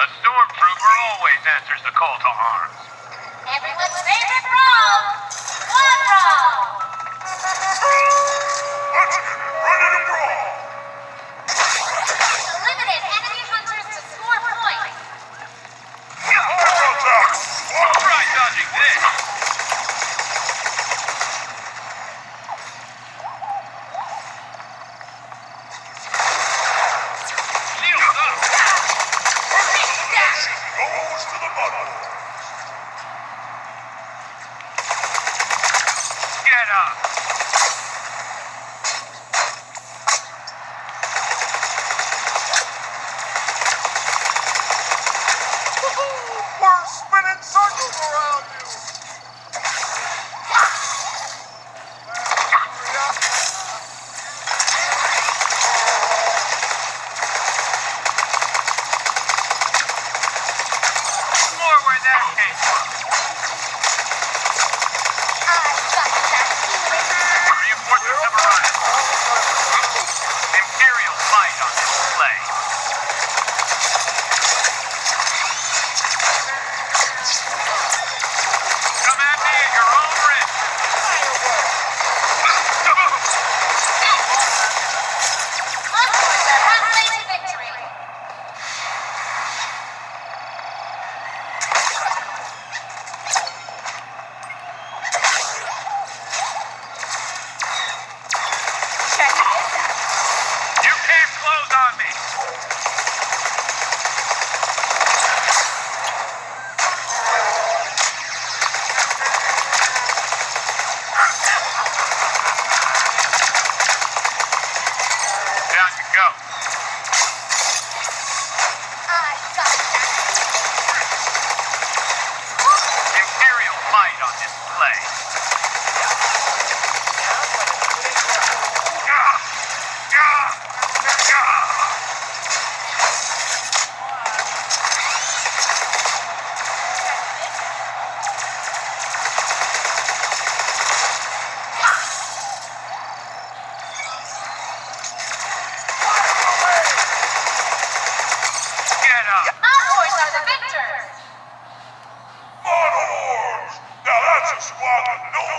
A stormtrooper always answers the call to arms. Everyone's favorite frog, We're spinning circles around you! play. unknown